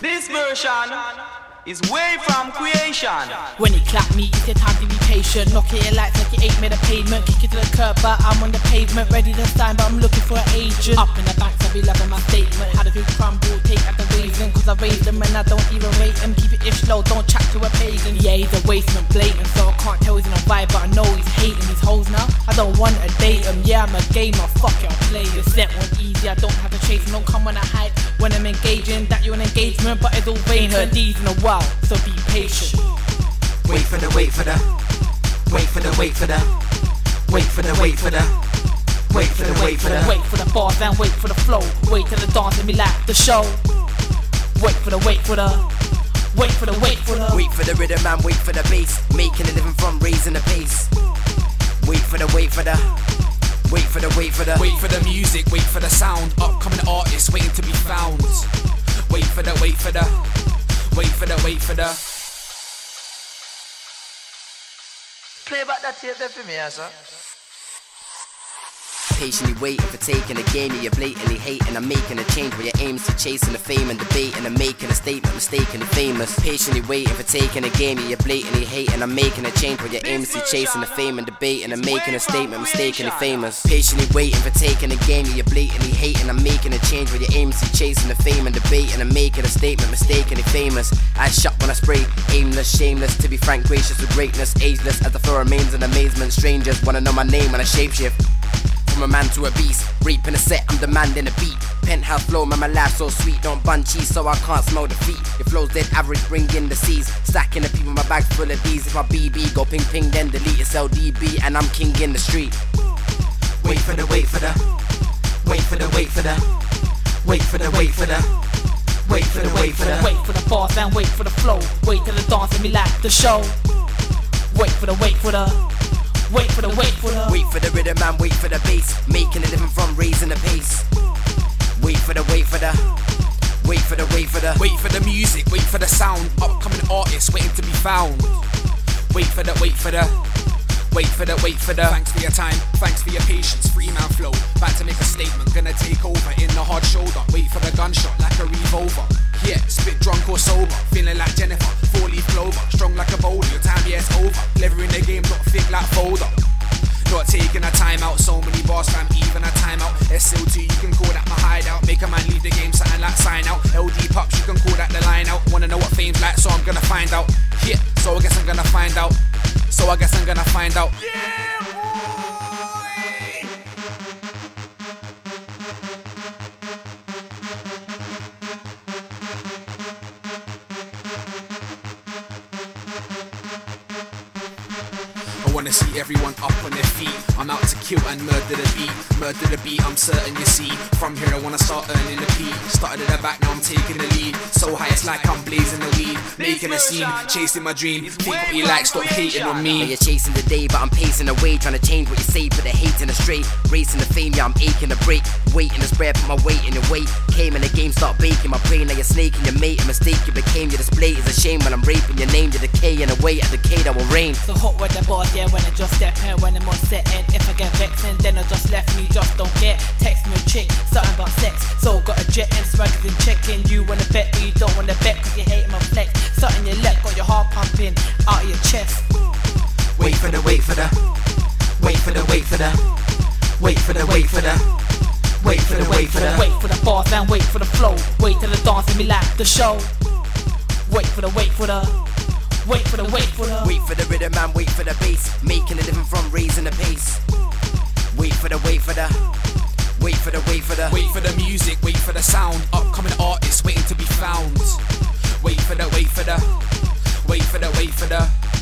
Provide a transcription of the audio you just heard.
This version is way from creation. When he clap me, it's your time to be patient. Knock it lights like it ain't made a pavement. Kick it to the curb, but I'm on the pavement. Ready to sign, but I'm looking for an agent. Up in the banks, I be loving my statement. How to do crumble, take out the raisin. Cause I raised them and I don't even rate them. Keep it ish low, don't chat to a pagan. Yeah, he's a waste wasteman, blatant. So I can't tell he's in a vibe, but I know he's hating these hoes now. I don't want to date him. Yeah, I'm a gamer. Fuck it, I'll play it. Set one easy, I don't have to chase. Don't come when I hide. When I'm engaging, that you're an engagement, but it's all vain. Heard these in a while, so be patient. Wait for the, wait for the, wait for the, wait for the, wait for the, wait for the, wait for the, wait for the. Wait for the bars and wait for the flow. Wait till the dance and me like the show. Wait for the wait for the. Wait for the wait for the. Wait for the rhythm and wait for the bass, making a living from raising the pace. Wait for the, wait for the, wait for the, wait for the. Wait for the music, wait for the sound. Upcoming artists waiting to be found. Wait for the, wait for the, wait for the, wait for the. Play back that tape there for me, sir. Patiently waiting for taking a game that you're blatantly hating. I'm making a change where your aims to chasing the fame and debating and I'm making a statement, mistakenly famous. Patiently waiting for taking a game that you're blatantly hating. I'm making a change where your aims to chasing the fame and debating and I'm making a statement, mistakenly famous. Patiently waiting for taking a game that you're blatantly hating. I'm making a change where your aims to chasing the fame and debating and I'm making a statement, mistakenly famous. I shot when I spray, aimless, shameless. To be frank, gracious with greatness, ageless as the floor remains in amazement. Strangers wanna know my name when I shapeshift. From a man to a beast, reaping a set, I'm demanding a beat. Penthouse flow, man, my life so sweet, don't bun so I can't smell defeat. Your flow's dead average, bring in the seas. Stacking the people, my bag full of these. If my BB go ping ping, then delete it's LDB, and I'm king in the street. Wait for the, wait for the, wait for the, wait for the, wait for the, wait for the, wait for the, wait for the. Wait for the bars and wait for the flow. Wait till the dance and me like the show. Wait for the wait for the. Wait for the wait for the. Wait for the rhythm and wait for the bass, making a living from raising the pace. Wait for the, wait for the, wait for the, wait for the. Wait for the music, wait for the sound. Upcoming artists waiting to be found. Wait for the, wait for the. Wait for the, wait for the. Thanks for your time, thanks for your patience. Free man flow, back to make a statement. Gonna take over in the hard shoulder. Wait for the gunshot like a revolver. Yeah, spit drunk or sober. Feeling like Jennifer, four leaf clover. Strong like a boulder, your time, yeah, it's over. Clever in the game, thick like folder. Not taking a time out, so many bars, fam, even a timeout. SL2, you can call that my hideout. Make a man leave the game, something like sign out. LD pops, you can call that the line out. Wanna know what fame's like, so I'm gonna find out. Yeah, so I guess I'm gonna find out. So I guess I'm gonna find out. Yeah, wanna see everyone up on their feet. I'm out to kill and murder the beat. Murder the beat, I'm certain you see. From here, I wanna start earning the P. Started at the back, now I'm taking the lead. So high, it's like I'm blazing the weed. Making a scene, chasing my dream. Think what you like, stop hating on Yeah, me. you're chasing the day, but I'm pacing away, trying to change what you say, put the hate in the straight. Racing the fame, yeah, I'm aching to break. Waiting to spread, put my weight in the weight. Came in the game, start baking my brain. Now you're snaking your mate. A mistake you became, your display is a shame when I'm raping your name. You decay in a way, a decay that will reign. So hot with the bars, yeah, when I just step in, when I'm on setting. If I get vexing, then I just left me, just don't get. Text me a chick, something about sex. So got a jet and swaggers and checking. You wanna bet, but you don't wanna bet, cause you hate my flex. Something you let, got your heart pumping out of your chest. Wait for the, wait for the, wait for the, wait for the, wait for the, wait for the, wait for the, wait for the. Wait for the bars and wait for the flow. Wait till the dance and me like the show. Wait for the wait for the. Wait for the wait for the. Wait for the rhythm and wait for the bass, making a living from raising the pace. Wait for the, wait for the, wait for the, wait for the. Wait for the music, wait for the sound. Upcoming artists waiting to be found. Wait for the, wait for the, wait for the, wait for the.